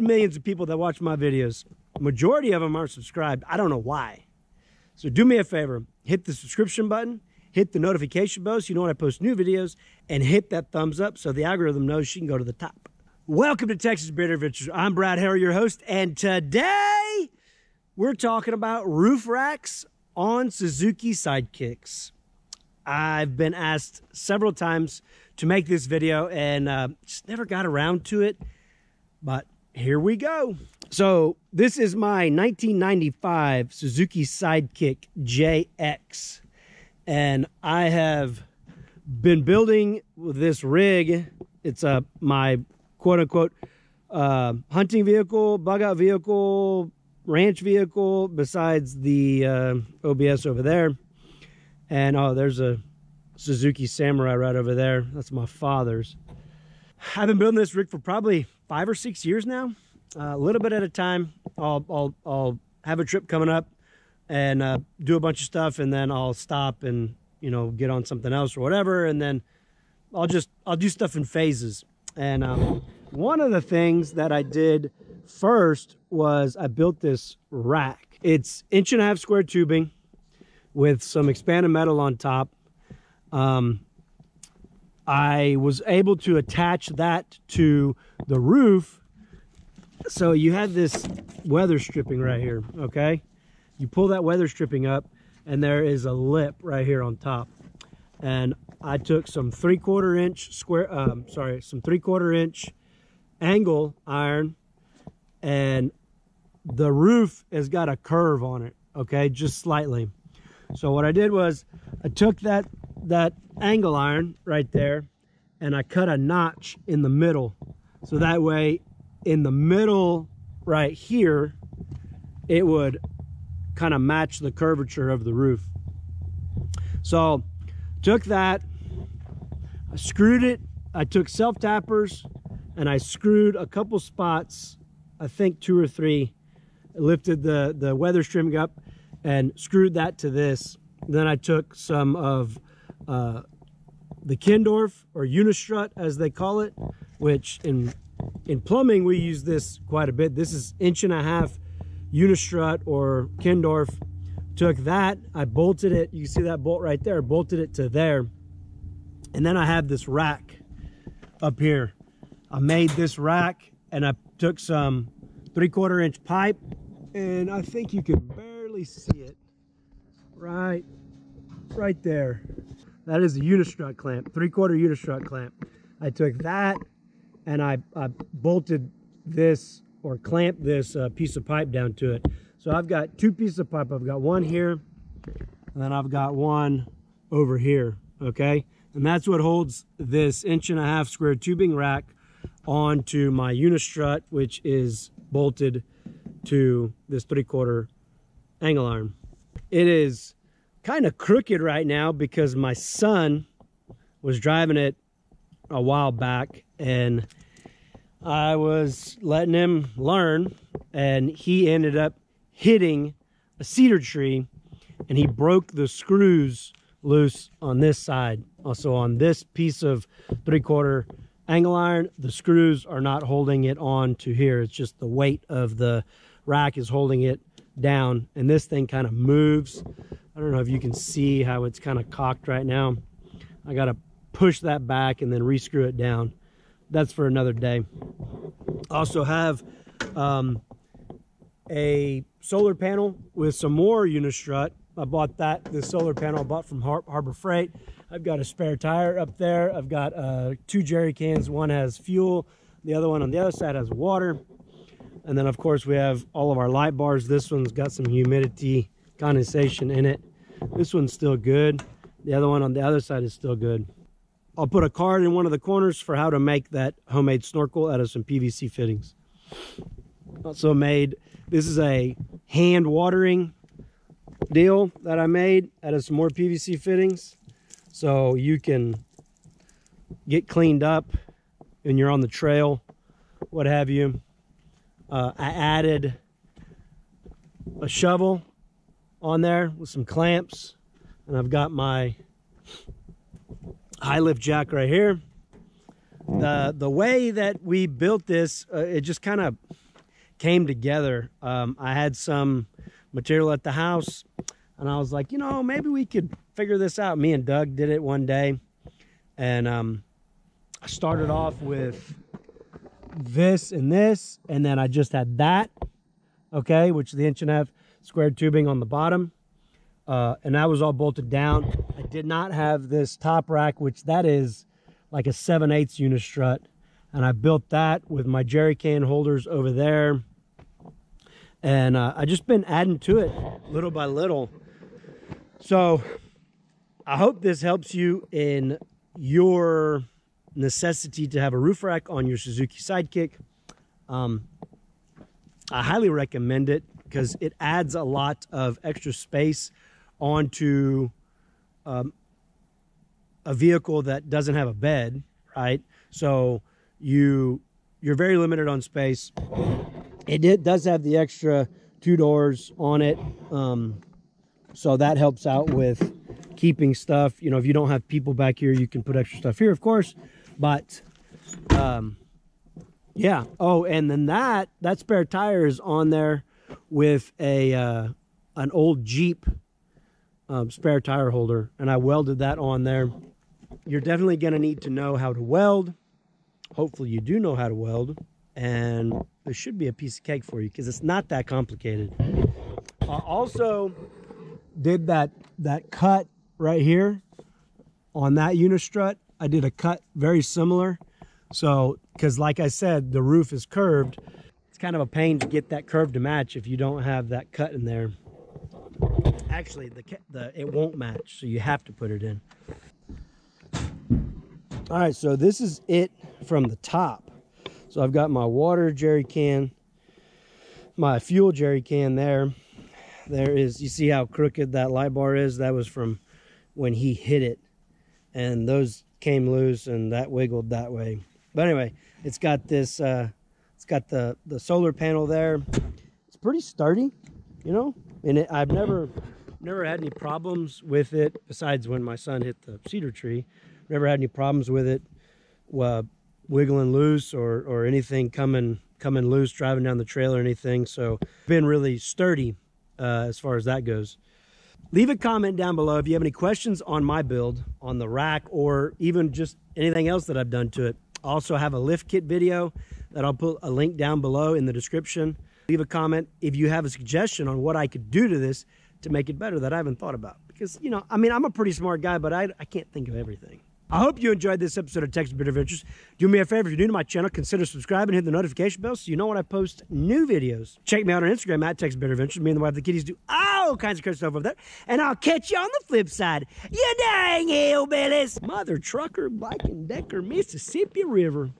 millions of people that watch my videos. Majority of them aren't subscribed. I don't know why. So do me a favor, hit the subscription button, hit the notification bell so you know when I post new videos, and hit that thumbs up so the algorithm knows she can go to the top. Welcome to Texas Beard Adventures. I'm Brad Harrell, your host, and today we're talking about roof racks on Suzuki Sidekicks. I've been asked several times to make this video and uh, just never got around to it, but here we go. So this is my 1995 Suzuki Sidekick JX. And I have been building this rig. It's a my quote unquote uh, hunting vehicle, bug out vehicle, ranch vehicle, besides the uh, OBS over there. And oh, there's a Suzuki Samurai right over there. That's my father's. I've been building this rig for probably five or six years now a little bit at a time. I'll, I'll, I'll have a trip coming up and uh, do a bunch of stuff, and then I'll stop and you know get on something else or whatever, and then I'll just I'll do stuff in phases. And um, one of the things that I did first was I built this rack. It's inch and a half square tubing with some expanded metal on top. Um, I was able to attach that to the roof so you have this weather stripping right here, okay? You pull that weather stripping up and there is a lip right here on top. And I took some three quarter inch square, um, sorry, some three quarter inch angle iron and the roof has got a curve on it, okay, just slightly. So what I did was I took that, that angle iron right there and I cut a notch in the middle. So that way in the middle right here, it would kind of match the curvature of the roof. So took that, I screwed it, I took self-tappers and I screwed a couple spots, I think two or three, lifted the, the weather stripping up and screwed that to this. Then I took some of uh, the Kindorf or Unistrut as they call it, which in in plumbing, we use this quite a bit. This is inch and a half Unistrut or Kindorf. Took that, I bolted it. You see that bolt right there, bolted it to there. And then I have this rack up here. I made this rack and I took some three quarter inch pipe and I think you can barely see it right, right there. That is a Unistrut clamp, three quarter Unistrut clamp. I took that and I, I bolted this or clamped this uh, piece of pipe down to it. So I've got two pieces of pipe. I've got one here, and then I've got one over here, okay? And that's what holds this inch and a half square tubing rack onto my unistrut, which is bolted to this three quarter angle iron. It is kind of crooked right now because my son was driving it a while back and I was letting him learn and he ended up hitting a cedar tree and he broke the screws loose on this side. Also on this piece of three quarter angle iron, the screws are not holding it on to here. It's just the weight of the rack is holding it down and this thing kind of moves. I don't know if you can see how it's kind of cocked right now. I got to push that back and then rescrew it down that's for another day. Also have um, a solar panel with some more Unistrut. I bought that, the solar panel I bought from Har Harbor Freight. I've got a spare tire up there. I've got uh, two jerry cans. One has fuel. The other one on the other side has water. And then, of course, we have all of our light bars. This one's got some humidity condensation in it. This one's still good. The other one on the other side is still good. I'll put a card in one of the corners for how to make that homemade snorkel out of some PVC fittings. Also made, this is a hand watering deal that I made out of some more PVC fittings. So you can get cleaned up and you're on the trail, what have you. Uh, I added a shovel on there with some clamps and I've got my high lift jack right here. The, the way that we built this, uh, it just kind of came together. Um, I had some material at the house, and I was like, you know, maybe we could figure this out. Me and Doug did it one day, and um, I started off with this and this, and then I just had that, okay, which is the inch and a half square tubing on the bottom. Uh, and that was all bolted down. I did not have this top rack, which that is like a 7 8 unistrut. And I built that with my jerry can holders over there. And uh, I just been adding to it little by little. So I hope this helps you in your necessity to have a roof rack on your Suzuki Sidekick. Um, I highly recommend it because it adds a lot of extra space onto um, a vehicle that doesn't have a bed, right? So you you're very limited on space. It, it does have the extra two doors on it, um, so that helps out with keeping stuff. You know, if you don't have people back here, you can put extra stuff here, of course. But um, yeah. Oh, and then that that spare tire is on there with a uh, an old Jeep um, spare tire holder, and I welded that on there. You're definitely going to need to know how to weld. Hopefully, you do know how to weld, and there should be a piece of cake for you because it's not that complicated. I also did that that cut right here on that unistrut. I did a cut very similar. So, because like I said, the roof is curved. Kind of a pain to get that curve to match if you don't have that cut in there. Actually, the, the it won't match, so you have to put it in. All right, so this is it from the top. So I've got my water jerry can, my fuel jerry can there. There is, you see how crooked that light bar is? That was from when he hit it. And those came loose and that wiggled that way. But anyway, it's got this, uh, got the, the solar panel there. It's pretty sturdy, you know, and it, I've never, never had any problems with it besides when my son hit the cedar tree. Never had any problems with it uh, wiggling loose or, or anything coming coming loose driving down the trail or anything. So been really sturdy uh, as far as that goes. Leave a comment down below if you have any questions on my build, on the rack, or even just anything else that I've done to it. Also have a lift kit video that I'll put a link down below in the description. Leave a comment if you have a suggestion on what I could do to this to make it better that I haven't thought about. Because, you know, I mean, I'm a pretty smart guy, but I, I can't think of everything. I hope you enjoyed this episode of Texas Beard Adventures. Do me a favor, if you're new to my channel, consider subscribing and hit the notification bell so you know when I post new videos. Check me out on Instagram at Texas Beard Adventures. Me and the wife, of the kitties, do all kinds of crazy stuff over there. And I'll catch you on the flip side. You dang hillbillies! Mother trucker, Black and Decker, Mississippi River.